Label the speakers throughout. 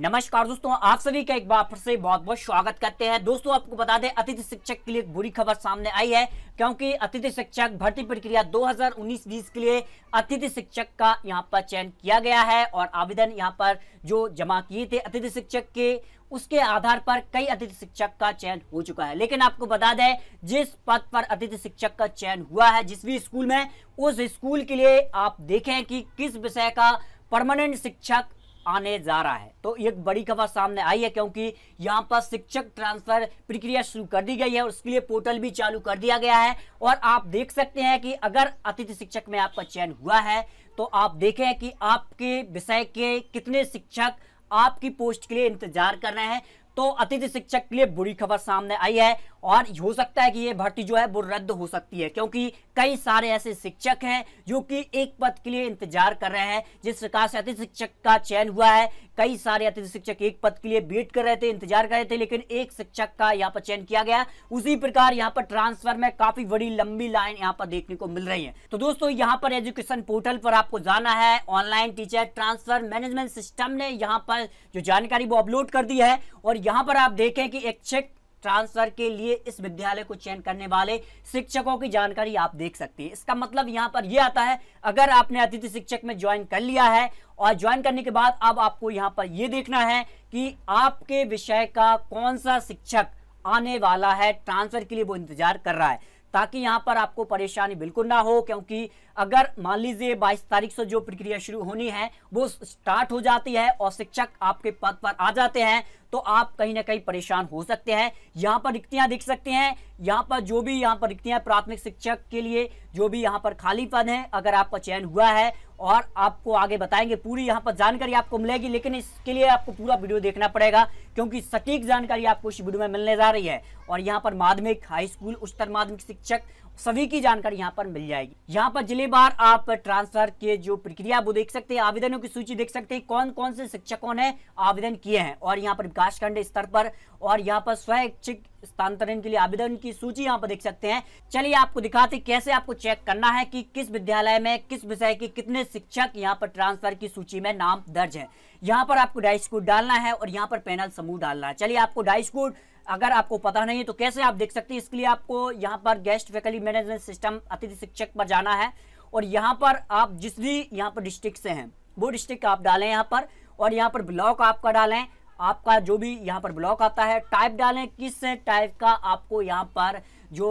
Speaker 1: नमस्कार दोस्तों, आप सभी का एक बार फिर से बहुत बहुत स्वागत करते हैं। दोस्तों, आपको बता दें, अतिथि शिक्षक के लिए एक बुरी खबर सामने आई है, क्योंकि अतिथि शिक्षक भर्ती प्रक्रिया 2019-20 के लिए अतिथि शिक्षक का यहाँ पर चयन किया गया है और आवेदन यहाँ पर जो जमा किए थे अतिथि शिक्षक के उसके आधार पर कई अतिथि शिक्षक का चयन हो चुका है। लेकिन आपको बता दें, जिस पद पर अतिथि शिक्षक का चयन हुआ है, जिस भी स्कूल में, उस स्कूल के लिए आप देखें कि किस विषय का परमानेंट शिक्षक आने जा रहा है। तो एक बड़ी खबर सामने आई है, क्योंकि यहाँ पर शिक्षक ट्रांसफ़र प्रक्रिया शुरू कर दी गई है और उसके लिए पोर्टल भी चालू कर दिया गया है। और आप देख सकते हैं कि अगर अतिथि शिक्षक में आपका चयन हुआ है तो आप देखें कि आपके विषय के कितने शिक्षक आपकी पोस्ट के लिए इंतज़ार कर रहे हैं। तो अतिथि शिक्षक के लिए बुरी खबर सामने आई है और हो सकता है कि ये भर्ती जो है वो रद्द हो सकती है, क्योंकि कई सारे ऐसे शिक्षक हैं जो कि एक पद के लिए इंतज़ार कर रहे हैं। जिस प्रकार से अतिथि शिक्षक का चयन हुआ है, कई सारे अतिथि शिक्षक एक पद के लिए वेट कर रहे थे, इंतज़ार कर रहे थे, लेकिन एक शिक्षक का यहाँ पर चयन किया गया। उसी प्रकार यहाँ पर ट्रांसफ़र में काफ़ी बड़ी लंबी लाइन यहाँ पर देखने को मिल रही है। तो दोस्तों, यहाँ पर एजुकेशन पोर्टल पर आपको जाना है। Online teacher transfer management system ने यहाँ पर जो जानकारी वो अपलोड कर दी है, और यहाँ पर आप देखें कि एक चेक ट्रांसफ़र के लिए इस विद्यालय को चयन करने वाले शिक्षकों की जानकारी आप देख सकते हैं। इसका मतलब यहाँ पर यह आता है, अगर आपने अतिथि शिक्षक में ज्वाइन कर लिया है और ज्वाइन करने के बाद अब आपको यहाँ पर यह देखना है कि आपके विषय का कौन सा शिक्षक आने वाला है, ट्रांसफ़र के लिए वो इंतज़ार कर रहा है। ताकि यहाँ पर आपको परेशानी बिल्कुल ना हो, क्योंकि अगर मान लीजिए 22 तारीख से जो प्रक्रिया शुरू होनी है, वो स्टार्ट हो जाती है और शिक्षक आपके पद पर आ जाते हैं तो आप कहीं ना कहीं परेशान हो सकते हैं। यहाँ पर रिक्तियाँ दिख सकते हैं। यहाँ पर जो भी यहाँ पर रिक्तियाँ प्राथमिक शिक्षक के लिए जो भी यहाँ पर खाली पद हैं, अगर आपका चयन हुआ है और आपको आगे बताएँगे, पूरी यहाँ पर जानकारी आपको मिलेगी, लेकिन इसके लिए आपको पूरा वीडियो देखना पड़ेगा, क्योंकि सटीक जानकारी आपको इस वीडियो में मिलने जा रही है। और यहाँ पर माध्यमिक हाई स्कूल, उच्चतर माध्यमिक शिक्षक सभी की जानकारी यहाँ पर मिल जाएगी। यहाँ पर ज़िले बार आप ट्रांसफ़र के जो प्रक्रिया, वो देख सकते हैं, आवेदनों की सूची देख सकते हैं कौन कौन से शिक्षकों ने आवेदन किए हैं। और यहाँ पर विकास खंड स्तर पर और यहाँ पर स्वैच्छिक स्थानांतरण के लिए आवेदन की सूची यहाँ पर देख सकते हैं। चलिए आपको दिखाते कैसे आपको चेक करना है कि किस विद्यालय में, किस विषय के कितने शिक्षक यहाँ पर ट्रांसफ़र की सूची में नाम दर्ज है। यहाँ पर आपको डाइस कोड डालना है और यहाँ पर पैनल समूह डालना है। चलिए आपको डाइस कोड अगर आपको पता नहीं है तो कैसे आप देख सकते हैं इसके लिए आपको यहाँ पर गेस्ट फैकल्टी मैनेजमेंट सिस्टम अतिथि शिक्षक पर जाना है और यहाँ पर आप जिस भी यहाँ पर डिस्ट्रिक्ट से हैं वो डिस्ट्रिक्ट आप डालें यहाँ पर और यहाँ पर ब्लॉक आपका डालें आपका जो भी यहाँ पर ब्लॉक आता है टाइप डालें किस टाइप का आपको यहाँ पर जो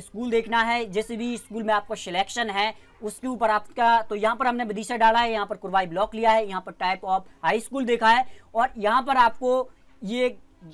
Speaker 1: स्कूल देखना है जैसे भी स्कूल में आपका सिलेक्शन है उसके ऊपर आपका तो यहाँ पर हमने विदिशा डाला है यहाँ पर कुरवाई ब्लॉक लिया है यहाँ पर टाइप ऑफ़ हाई स्कूल देखा है और यहाँ पर आपको ये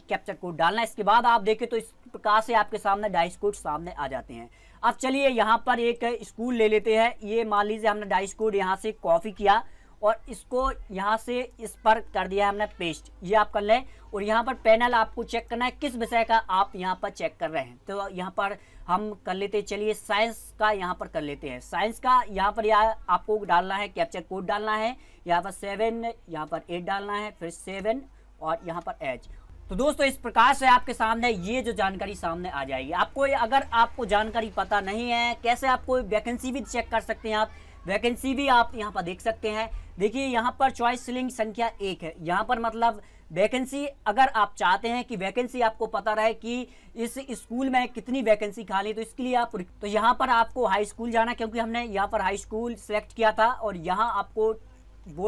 Speaker 1: कैप्चर कोड डालना है। इसके बाद आप देखें तो इस प्रकार से आपके सामने डाइस कोड सामने आ जाते हैं। अब चलिए यहाँ पर एक स्कूल ले लेते हैं। ये मान लीजिए हमने डाइस कोड यहाँ से कॉपी किया और इसको यहाँ से इस पर कर दिया हमने पेस्ट ये आप कर लें और यहाँ पर पैनल आपको चेक करना है किस विषय का आप यहाँ पर चेक कर रहे हैं। तो यहाँ पर हम कर लेते चलिए साइंस का यहाँ पर कर लेते हैं। साइंस का यहाँ पर यहाँ आपको डालना है कैप्चर कोड डालना है। यहाँ पर सेवन यहाँ पर एट डालना है, फिर सेवन और यहाँ पर एच तो दोस्तों, इस प्रकार से आपके सामने ये जो जानकारी सामने आ जाएगी। आपको अगर आपको जानकारी पता नहीं है, कैसे आपको वैकेंसी भी चेक कर सकते हैं आप? वैकेंसी भी आप यहाँ पर देख सकते हैं। देखिए, यहाँ पर चॉइस सिलिंग संख्या एक है। यहाँ पर मतलब वैकेंसी, अगर आप चाहते हैं कि वैकेंसी आपको पता रहे कि इस स्कूल में कितनी वैकेंसी खाली तो इसके लिए आप तो यहाँ पर आपको हाई स्कूल जाना क्योंकि हमने यहाँ पर हाई स्कूल सेलेक्ट किया था और यहाँ आपको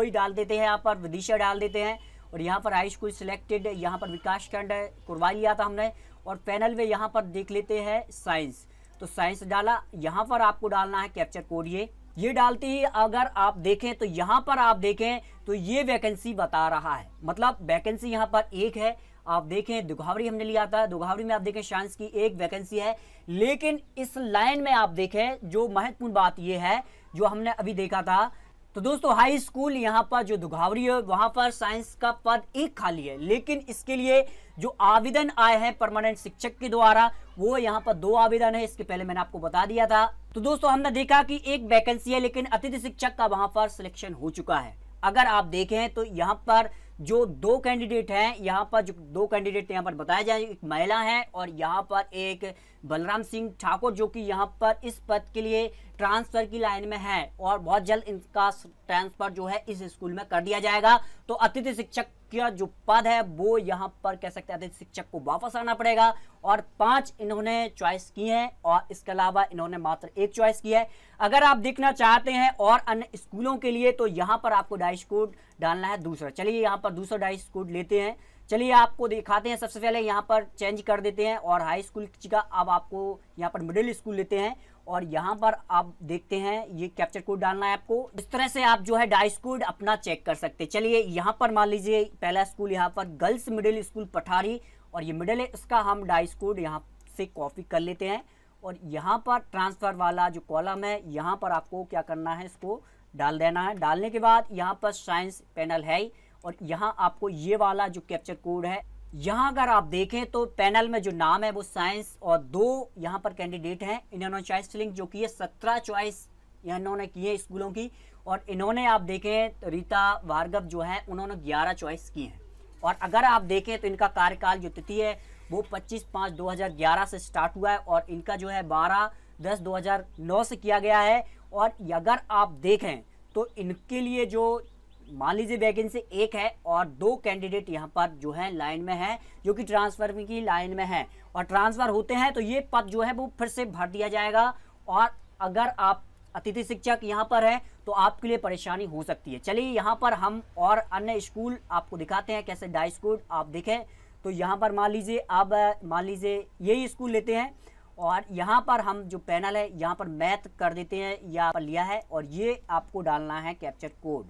Speaker 1: ही डाल देते हैं, यहाँ पर विदिशा डाल देते हैं। और यहाँ पर हाई स्कूल सिलेक्टेड यहाँ पर विकास खंड कुरवा लिया था हमने और पैनल में यहाँ पर देख लेते हैं साइंस तो साइंस डाला, यहाँ पर आपको डालना है कैप्चर कोड ये ये डालते ही अगर आप देखें तो यहाँ पर आप देखें तो ये वैकेंसी बता रहा है। मतलब वैकेंसी यहाँ पर एक है। आप देखें, दुघावरी हमने लिया था। दुघावरी में आप देखें साइंस की एक वैकेंसी है। लेकिन इस लाइन में आप देखें, जो महत्वपूर्ण बात यह है, जो हमने अभी देखा था तो दोस्तों हाई स्कूल यहाँ पर जो दुघावरी है, वहाँ पर साइंस का पद एक खाली है। लेकिन इसके लिए जो आवेदन आए हैं परमानेंट शिक्षक के द्वारा, वो यहाँ पर दो आवेदन है। इसके पहले मैंने आपको बता दिया था। तो दोस्तों, हमने देखा कि एक वैकेंसी है, लेकिन अतिथि शिक्षक का वहाँ पर सिलेक्शन हो चुका है। अगर आप देखें तो यहाँ पर जो दो कैंडिडेट हैं, यहाँ पर जो दो कैंडिडेट यहाँ पर बताया जाए, एक महिला है और यहाँ पर एक बलराम सिंह ठाकुर, जो कि यहाँ पर इस पद के लिए ट्रांसफ़र की लाइन में है और बहुत जल्द इनका ट्रांसफ़र जो है इस स्कूल में कर दिया जाएगा। तो अतिथि शिक्षक का जो पद है, वो यहाँ पर कह सकते हैं अतिथि शिक्षक को वापस आना पड़ेगा और पाँच इन्होंने चॉइस की है और इसके अलावा इन्होंने मात्र एक चॉइस की है। अगर आप देखना चाहते हैं और अन्य स्कूलों के लिए तो यहाँ पर आपको डाइस कोड डालना है दूसरा। चलिए यहाँ पर दूसरा डाइस कोड लेते हैं। चलिए आपको दिखाते हैं, सबसे पहले यहाँ पर चेंज कर देते हैं और हाई स्कूल का, अब आपको यहाँ पर मिडिल स्कूल लेते हैं और यहाँ पर आप देखते हैं, ये कैप्चर कोड डालना है आपको। इस तरह से आप जो है डाइस कोड अपना चेक कर सकते हैं। चलिए, यहाँ पर मान लीजिए, पहला स्कूल यहाँ पर गर्ल्स मिडिल स्कूल पठारी, और ये मिडिल है, इसका हम डाइस कोड यहाँ से कॉपी कर लेते हैं। और यहाँ पर ट्रांसफ़र वाला जो कॉलम है, यहाँ पर आपको क्या करना है, इसको डाल देना है। डालने के बाद यहाँ पर साइंस पैनल है और यहाँ आपको ये वाला जो कैप्चर कोड है यहाँ अगर आप देखें तो पैनल में जो नाम है वो साइंस और दो यहाँ पर कैंडिडेट हैं। इन्होंने चॉइस फिलिंग जो की है, सत्रह चॉइस इन्होंने की है स्कूलों की और इन्होंने आप देखें तो रीता भार्गव जो है, उन्होंने ग्यारह चॉइस की हैं। और अगर आप देखें तो इनका कार्यकाल जो तिथि है, वो 25 पाँच 2011 से स्टार्ट हुआ है और इनका जो है 12 दस 2009 से किया गया है। और अगर आप देखें तो इनके लिए जो मान लीजिए वैकेंसी एक है और दो कैंडिडेट यहाँ पर जो है लाइन में है, जो कि ट्रांसफ़र की लाइन में है। और ट्रांसफ़र होते हैं तो ये पद जो है वो फिर से भर दिया जाएगा। और अगर आप अतिथि शिक्षक यहाँ पर है तो आपके लिए परेशानी हो सकती है। चलिए यहाँ पर हम और अन्य स्कूल आपको दिखाते हैं कैसे डाई स्कूल आप देखें। तो यहाँ पर मान लीजिए, अब मान लीजिए यही स्कूल लेते हैं और यहाँ पर हम जो पैनल है, यहाँ पर मैथ कर देते हैं या पर लिया है और ये आपको डालना है कैप्चर कोड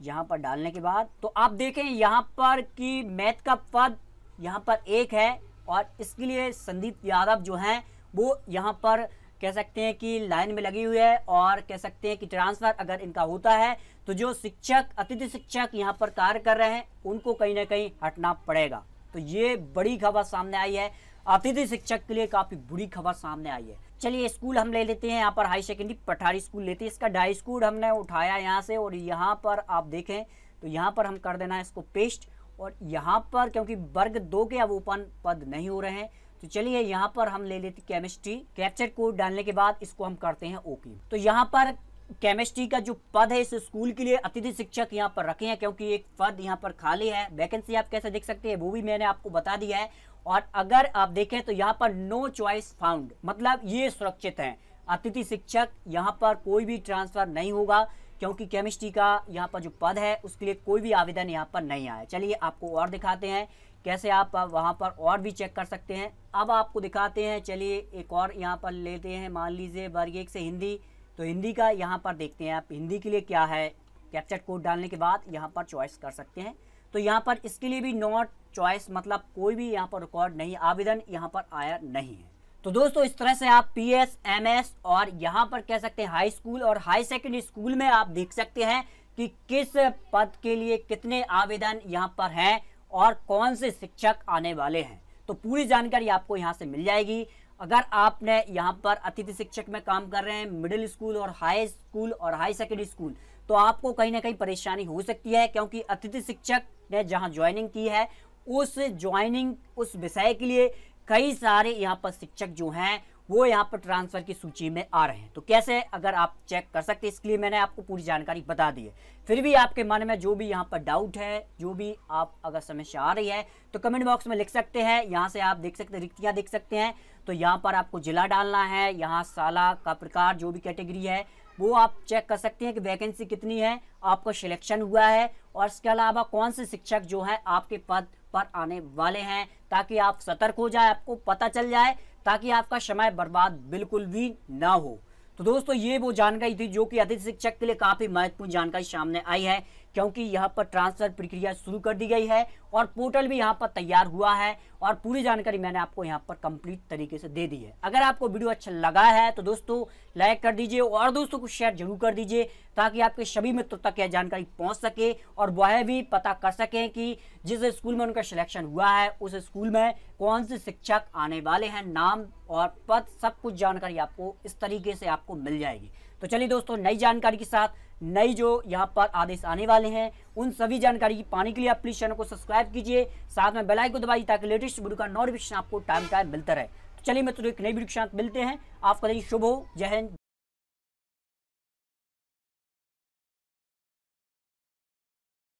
Speaker 1: यहाँ पर डालने के बाद तो आप देखें यहाँ पर कि मैथ का पद यहाँ पर एक है और इसके लिए संदीप यादव जो हैं, वो यहाँ पर कह सकते हैं कि लाइन में लगी हुई है और कह सकते हैं कि ट्रांसफ़र अगर इनका होता है तो जो शिक्षक, अतिथि शिक्षक यहाँ पर कार्य कर रहे हैं, उनको कहीं ना कहीं हटना पड़ेगा। तो ये बड़ी खबर सामने आई है। अतिथि शिक्षक के लिए काफ़ी बुरी खबर सामने आई है। चलिए स्कूल हम ले लेते हैं, यहाँ पर हाई सेकेंडरी पठारी स्कूल लेते हैं। इसका डाई स्कूल हमने उठाया यहाँ से और यहाँ पर आप देखें तो यहाँ पर हम कर देना है इसको पेस्ट और यहाँ पर क्योंकि वर्ग दो के अब ओपन पद नहीं हो रहे हैं तो चलिए यहाँ पर हम ले लेते केमिस्ट्री कैप्चर कोड डालने के बाद इसको हम करते हैं ओके तो यहाँ पर केमिस्ट्री का जो पद है इस स्कूल के लिए अतिथि शिक्षक यहाँ पर रखे हैं, क्योंकि एक पद यहाँ पर खाली है। वैकेंसी आप कैसे देख सकते हैं, वो भी मैंने आपको बता दिया है। और अगर आप देखें तो यहाँ पर नो चॉइस फाउंड मतलब ये सुरक्षित है। अतिथि शिक्षक यहाँ पर कोई भी ट्रांसफ़र नहीं होगा, क्योंकि केमिस्ट्री का यहाँ पर जो पद है, उसके लिए कोई भी आवेदन यहाँ पर नहीं आया। चलिए आपको और दिखाते हैं, कैसे आप वहाँ पर और भी चेक कर सकते हैं। अब आपको दिखाते हैं, चलिए एक और यहाँ पर लेते हैं, मान लीजिए वर्ग एक से हिंदी। तो हिंदी का यहाँ पर देखते हैं आप, हिंदी के लिए क्या है? कैप्चर कोड डालने के बाद यहाँ पर चॉइस कर सकते हैं। तो यहाँ पर इसके लिए भी नॉट चॉइस मतलब कोई भी यहाँ पर रिकॉर्ड नहीं, आवेदन यहाँ पर आया नहीं है। तो दोस्तों, इस तरह से आप पी एस एम एस और यहाँ पर कह सकते हैं हाई स्कूल और हाई सेकेंडरी स्कूल में आप देख सकते हैं कि किस पद के लिए कितने आवेदन यहाँ पर हैं और कौन से शिक्षक आने वाले हैं। तो पूरी जानकारी आपको यहाँ से मिल जाएगी। अगर आपने यहाँ पर अतिथि शिक्षक में काम कर रहे हैं मिडिल स्कूल और हाई स्कूल और हाई सेकेंडरी स्कूल तो आपको कहीं ना कहीं परेशानी हो सकती है क्योंकि अतिथि शिक्षक ने जहाँ ज्वाइनिंग की है, उस ज्वाइनिंग उस विषय के लिए कई सारे यहाँ पर शिक्षक जो हैं वो यहाँ पर ट्रांसफ़र की सूची में आ रहे हैं। तो कैसे अगर आप चेक कर सकते हैं, इसके लिए मैंने आपको पूरी जानकारी बता दी है। फिर भी आपके मन में जो भी यहाँ पर डाउट है, जो भी आप अगर समस्या आ रही है तो कमेंट बॉक्स में लिख सकते हैं। यहाँ से आप देख सकते हैं, रिक्तियाँ देख सकते हैं। तो यहाँ पर आपको जिला डालना है, यहाँ साला का प्रकार जो भी कैटेगरी है, वो आप चेक कर सकते हैं कि वैकेंसी कितनी है, आपका सिलेक्शन हुआ है, और इसके अलावा कौन से शिक्षक जो है आपके पद पर आने वाले हैं, ताकि आप सतर्क हो जाए, आपको पता चल जाए ताकि आपका समय बर्बाद बिल्कुल भी ना हो। तो दोस्तों, ये वो जानकारी थी जो कि अतिथि शिक्षक के लिए काफ़ी महत्वपूर्ण जानकारी सामने आई है। क्योंकि यहाँ पर ट्रांसफ़र प्रक्रिया शुरू कर दी गई है और पोर्टल भी यहाँ पर तैयार हुआ है और पूरी जानकारी मैंने आपको यहाँ पर कंप्लीट तरीके से दे दी है। अगर आपको वीडियो अच्छा लगा है तो दोस्तों, लाइक कर दीजिए और दोस्तों को शेयर ज़रूर कर दीजिए ताकि आपके सभी मित्रों तक यह जानकारी पहुँच सके और वह भी पता कर सकें कि जिस स्कूल में उनका सिलेक्शन हुआ है, उस स्कूल में कौन से शिक्षक आने वाले हैं, नाम और पद, सब कुछ जानकारी आपको इस तरीके से आपको मिल जाएगी। तो चलिए दोस्तों, नई जानकारी के साथ नई जो यहाँ पर आदेश आने वाले हैं, उन सभी जानकारी की पाने के लिए आप प्लीज़ चैनल को सब्सक्राइब कीजिए, साथ में बेल आइकन को दबाइए ताकि लेटेस्ट वीडियो का नोटिफिकेशन आपको टाइम टाइम मिलता रहे। तो चलिए मित्रों, एक नई वीडियो के साथ मिलते हैं। आपका शुभ हो। जय हिंद।